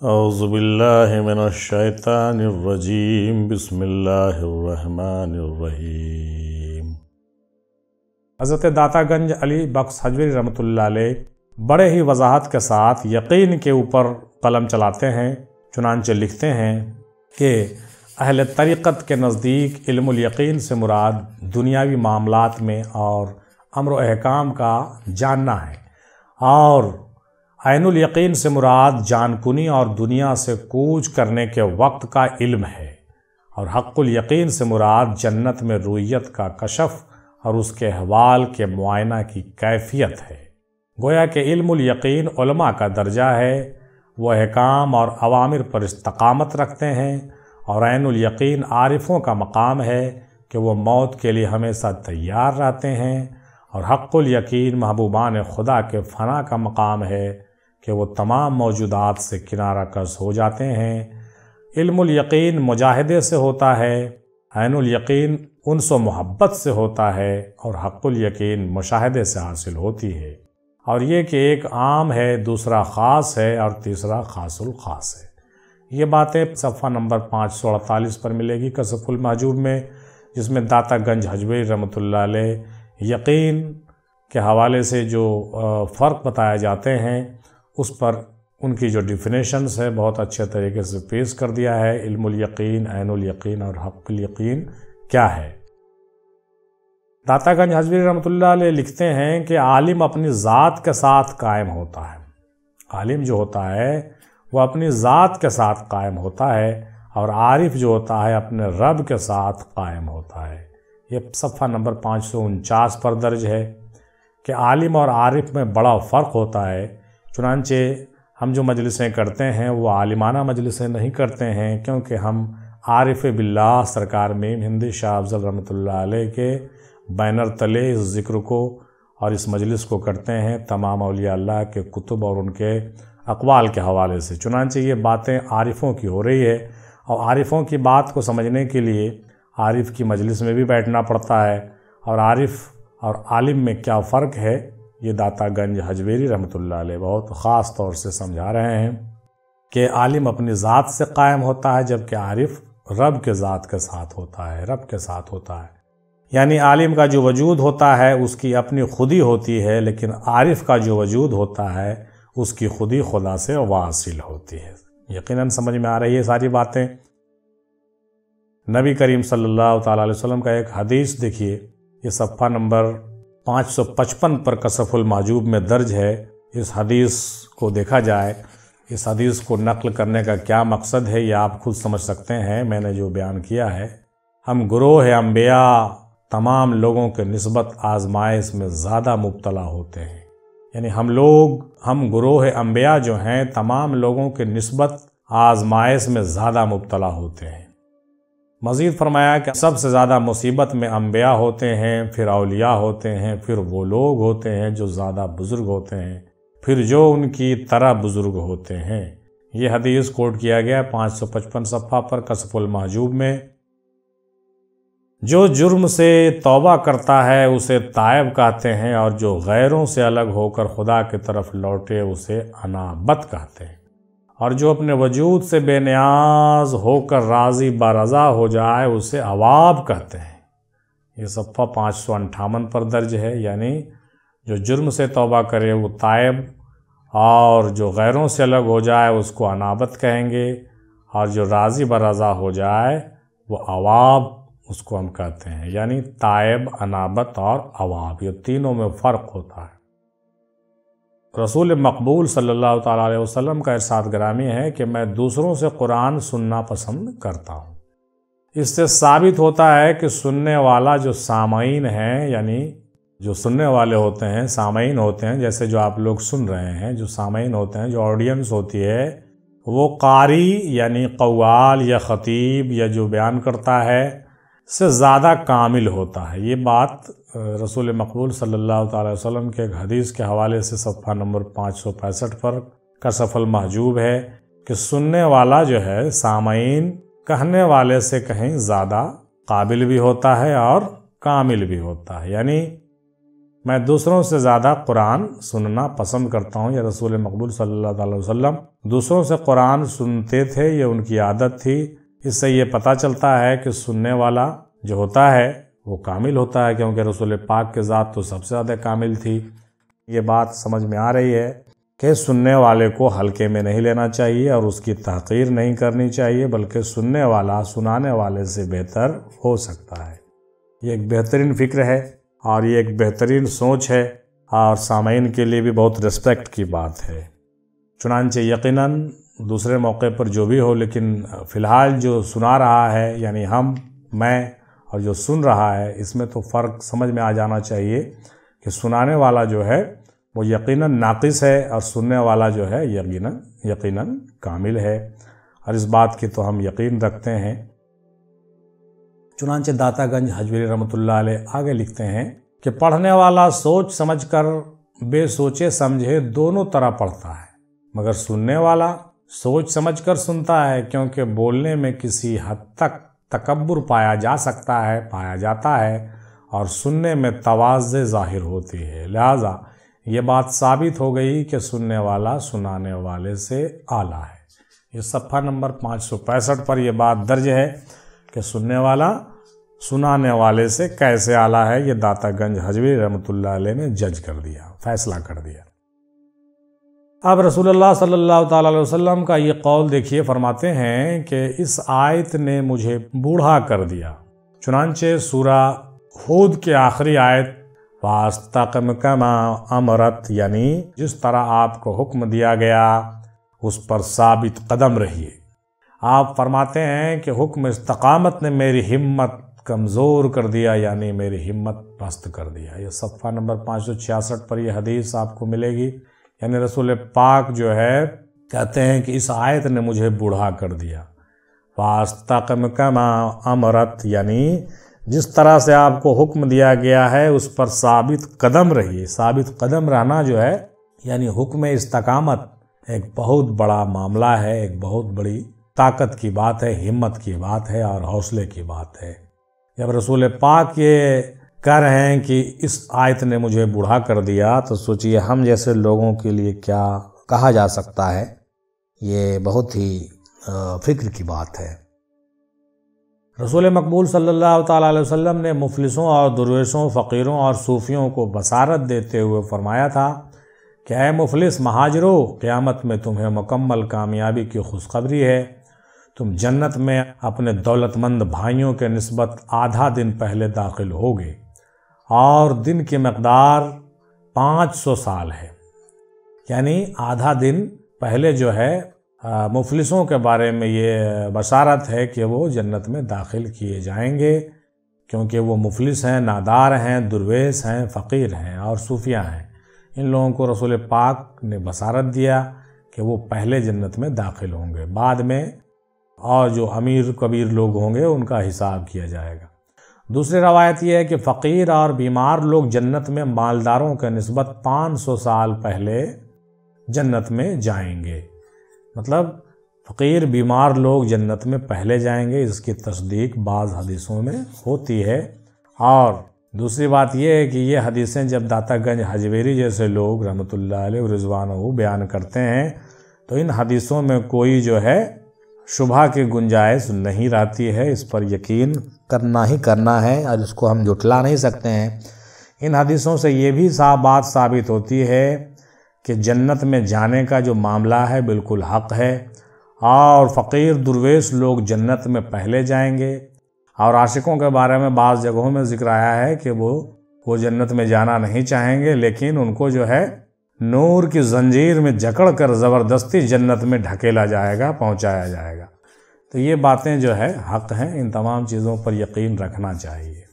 अज़बिल्लिमिनशैतानिर्रजीम बिस्मिल्लाहिर्रहमानिर्रहीम हज़रत दातागंज अली बख्श हजवी अलैह बड़े ही वजाहत के साथ यकीन के ऊपर कलम चलाते हैं चुनानचे लिखते हैं कि अहल तरीक़त के नज़दीक इल्मुल यकीन से मुराद दुनियावी मामलात में और अमर अहकाम का जानना है और ऐनुल यकीन से मुराद जानकुनी और दुनिया से कूच करने के वक्त का इल्म है और हक़ुल यकीन से मुराद जन्नत में रूयत का कशफ और उसके अहवाल के मुआयना की कैफियत है। गोया कि इल्मुल यकीन उलमा का दर्जा है। वो अहकाम और अवामिर पर इस्तकामत रखते हैं और ऐनुल यकीन आरिफों का मकाम है कि वो मौत के लिए हमेशा तैयार रहते हैं और हक़ुल यकीन महबूबान खुदा के फ़ना का मकाम है। कि वो तमाम मौजूदात से किनारा कस हो जाते हैं। इल्मुल यकीन मुजाहिदे से होता है यकीन उनस मोहब्बत से होता है और हक़ुल यकीन मुशाहदे से हासिल होती है। और ये कि एक आम है, दूसरा ख़ास है और तीसरा ख़ासुल ख़ास है। ये बातें सफ़ा नंबर पाँच सौ अड़तालीस पर मिलेगी कसफ़ुल महजूब में, जिसमें दातागंज हजवे रमतुल्ला यकीन के हवाले से जो फ़र्क बताए जाते हैं उस पर उनकी जो डिफिनेशंस है, बहुत अच्छे तरीके से पेश कर दिया है। इल्मुल यकीन, ऐनुल यकीन और हक़ुल यकीन क्या है? दातागंज हजबी रहमतुल्लाह लिखते हैं कि आलिम अपनी ज़ात के साथ कायम होता है। आलिम जो होता है वह अपनी ज़ात के साथ कायम होता है और आरिफ जो होता है, अपने रब के साथ कायम होता है। ये सफ़ा नंबर पाँच सौ उनचास पर दर्ज है कि आलिम और आरिफ में बड़ा फ़र्क होता है चुनानचे हम जो मजलिसें करते हैं, वो आलिमाना मजलिसें नहीं करते हैं, क्योंकि हम आरिफ बिल्ला सरकार में हिंदी शाह अफजल अलैह के बैनर तले इस ज़िक्र को और इस मजलिस को करते हैं, तमाम अलिया अल्लाह के कुतुब और उनके अकवाल के हवाले से। चुनानचे ये बातें आरिफों की हो रही है और आरिफों की बात को समझने के लिए आरिफ की मजलिस में भी बैठना पड़ता है और आरिफ और आलिम में क्या फ़र्क है ये दातागंज हजवेरी रहमतुल्लाह बहुत ख़ास तौर से समझा रहे हैं कि आलिम अपनी ज़ात से कायम होता है, जबकि आरिफ रब के ज़ात के साथ होता है, रब के साथ होता है। यानी आलिम का जो वजूद होता है, उसकी अपनी खुदी होती है, लेकिन आरिफ का जो वजूद होता है, उसकी खुदी खुदा से वासिल होती है। यकीनन समझ में आ रही है सारी बातें? नबी करीम सल्लल्लाहु अलैहि वसल्लम का एक हदीस देखिए, ये सफ़ा नंबर 555 पर कसफ़ुल माजूब में दर्ज है। इस हदीस को देखा जाए, इस हदीस को नकल करने का क्या मकसद है ये आप खुद समझ सकते हैं। मैंने जो बयान किया है, हम ग्रोह अम्बिया तमाम लोगों के नस्बत आजमाइश में ज़्यादा मुबतला होते हैं। यानी हम लोग, हम ग्रोह अम्बिया जो हैं, तमाम लोगों के नस्बत आजमाइश में ज़्यादा मुबतला होते हैं। मज़ीद फरमाया कि सबसे ज़्यादा मुसीबत में अम्बिया होते हैं, फिर अलिया होते हैं, फिर वो लोग होते हैं जो ज़्यादा बुज़ुर्ग होते हैं, फिर जो उनकी तरह बुज़ुर्ग होते हैं। ये हदीस कोट किया गया पाँच सौ पचपन सफ़ा पर कसफुल महजूब में। जो जुर्म से तौबा करता है, उसे तायब कहते हैं और जो गैरों से अलग होकर खुदा की तरफ़ लौटे, उसे अनाबत कहते हैं। और जो अपने वजूद से बेनियाज होकर राज़ी बारज़ा हो जाए, उसे अवाब कहते हैं। ये सफ़ा पाँच सौ अंठावन पर दर्ज है, यानी जो जुर्म से तौबा करे वो तायब और जो गैरों से अलग हो जाए, उसको अनाबत कहेंगे और जो राज़ी बरज़ा हो जाए, वो अवाब उसको हम कहते हैं। यानी तायब, अनाबत और अवाब, ये तीनों में फ़र्क होता है। रसूल मकबूल सल्लल्लाहु अलैहि वसल्लम का इरशाद ग्रामी है कि मैं दूसरों से कुरान सुनना पसंद करता हूँ। इससे साबित होता है कि सुनने वाला जो सामीन है, यानी जो सुनने वाले होते हैं सामीन होते हैं, जैसे जो आप लोग सुन रहे हैं, जो सामीन होते हैं, जो ऑडियंस होती है, वो कारी, यानी कवाल या ख़तीब या जो बयान करता है से ज़्यादा कामिल होता है। ये बात रसूल मकबूल सल्लल्लाहु अलैहि वसल्लम के एक हदीस के हवाले से सफ़ा नंबर पाँच सौ पैंसठ पर का सफल महजूब है कि सुनने वाला जो है सामीन कहने वाले से कहीं ज़्यादा काबिल भी होता है और कामिल भी होता है। यानी मैं दूसरों से ज़्यादा कुरान सुनना पसंद करता हूँ। या रसूल मकबूल सल्लल्लाहु अलैहि वसल्लम दूसरों से कुरान सुनते थे, ये उनकी आदत थी। इससे ये पता चलता है कि सुनने वाला जो होता है, वो कामिल होता है, क्योंकि रसूल पाक के ज़ात तो सबसे ज़्यादा कामिल थी। ये बात समझ में आ रही है कि सुनने वाले को हल्के में नहीं लेना चाहिए और उसकी तहकीर नहीं करनी चाहिए, बल्कि सुनने वाला, सुनाने वाले से बेहतर हो सकता है। ये एक बेहतरीन फ़िक्र है और ये एक बेहतरीन सोच है और सामीन के लिए भी बहुत रिस्पेक्ट की बात है। चुनानचे यकीनन दूसरे मौके पर जो भी हो, लेकिन फ़िलहाल जो सुना रहा है, यानी हम, मैं और जो सुन रहा है, इसमें तो फ़र्क समझ में आ जाना चाहिए कि सुनाने वाला जो है, वो यकीनन नाकिस है और सुनने वाला जो है, यकीनन यकीनन कामिल है। और इस बात की तो हम यकीन रखते हैं। चुनाचे दातागंज हजवेरी अलैह आगे लिखते हैं कि पढ़ने वाला सोच समझकर, बेसोचे समझे, दोनों तरह पढ़ता है। मगर सुनने वाला सोच समझकर सुनता है, क्योंकि बोलने में किसी हद तक तकबर पाया जा सकता है, पाया जाता है, और सुनने में तवाज़ ज़ाहिर होती है। लिहाजा ये बात साबित हो गई कि सुनने वाला सुनाने वाले से आला है। ये सफ़ा नंबर पाँच सौ पैंसठ पर यह बात दर्ज है कि सुनने वाला सुनाने वाले से कैसे आला है, ये दातागंज हजवी रहमतुल्लाह ने जज कर दिया, फैसला कर दिया। अब रसूलुल्लाह सल्लल्लाहु अलैहि वसल्लम का ये कौल देखिए, फरमाते हैं कि इस आयत ने मुझे बूढ़ा कर दिया। चुनानचे सूरा खुद के आखिरी आयत, वास्तकम कमा अमरत, यानी जिस तरह आपको हुक्म दिया गया, उस पर साबित कदम रहिए। आप फरमाते हैं कि हुक्म इस्तकामत ने मेरी हिम्मत कमज़ोर कर दिया, यानी मेरी हिम्मत पस्त कर दिया। ये सफ़ा नंबर पाँच सौ छियासठ पर यह हदीस आपको मिलेगी। यानी रसूल पाक जो है, कहते हैं कि इस आयत ने मुझे बूढ़ा कर दिया। वास्तकम कमा अमरत, यानी जिस तरह से आपको हुक्म दिया गया है, उस पर साबित कदम रहिए। साबित कदम रहना जो है, यानी हुक्म इस्तकामत, एक बहुत बड़ा मामला है, एक बहुत बड़ी ताकत की बात है, हिम्मत की बात है और हौसले की बात है। जब रसूल पाक ये कह रहे हैं कि इस आयत ने मुझे बूढ़ा कर दिया तो सोचिए हम जैसे लोगों के लिए क्या कहा जा सकता है। ये बहुत ही फ़िक्र की बात है। रसूल मकबूल सल्लल्लाहु अलैहि वसल्लम ने मुफलिसों और दुर्वेशों, फ़कीरों और सूफ़ियों को बसारत देते हुए फरमाया था कि अय मुफलिस महाजरो, क़यामत में तुम्हें मुकम्मल कामयाबी की खुशखबरी है। तुम जन्नत में अपने दौलतमंद भाइयों के नस्बत आधा दिन पहले दाखिल होगे। और दिन की मकदार पाँच सौ साल है। यानी आधा दिन पहले जो है मुफलिसों के बारे में ये बशारत है कि वो जन्नत में दाखिल किए जाएँगे, क्योंकि वो मुफलिस हैं, नादार हैं, दुर्वेश हैं, फ़कीर हैं और सूफिया हैं। इन लोगों को रसूल पाक ने बसारत दिया कि वो पहले जन्नत में दाखिल होंगे। बाद में और जो अमीर कबीर लोग होंगे, उनका हिसाब किया जाएगा। दूसरी रवायत यह है कि फ़कीर और बीमार लोग जन्नत में मालदारों के नस्बत 500 साल पहले जन्नत में जाएँगे। मतलब फ़कीर, बीमार लोग जन्नत में पहले जाएँगे, इसकी तस्दीक बाज़ हदीसों में होती है। और दूसरी बात यह है कि ये हदीसें जब दातागंज हजवेरी जैसे लोग रहमतुल्लाह रिजवान बयान करते हैं तो इन हदीसों में कोई जो है शुभा की गुंजाइश नहीं रहती है, इस पर यकीन करना ही करना है, और इसको हम जुटला नहीं सकते हैं। इन हदीसों से ये भी सा बात साबित होती है कि जन्नत में जाने का जो मामला है बिल्कुल हक है, और फ़कीर, दुर्वेश लोग जन्नत में पहले जाएँगे। और आशिकों के बारे में बाज़ जगहों में ज़िक्र आया है कि वो वो जन्नत में जाना नहीं चाहेंगे, लेकिन उनको जो है नूर की जंजीर में जकड़ कर ज़बरदस्ती जन्नत में ढकेला जाएगा, पहुँचाया जाएगा। तो ये बातें जो है, हक हैं, इन तमाम चीज़ों पर यकीन रखना चाहिए।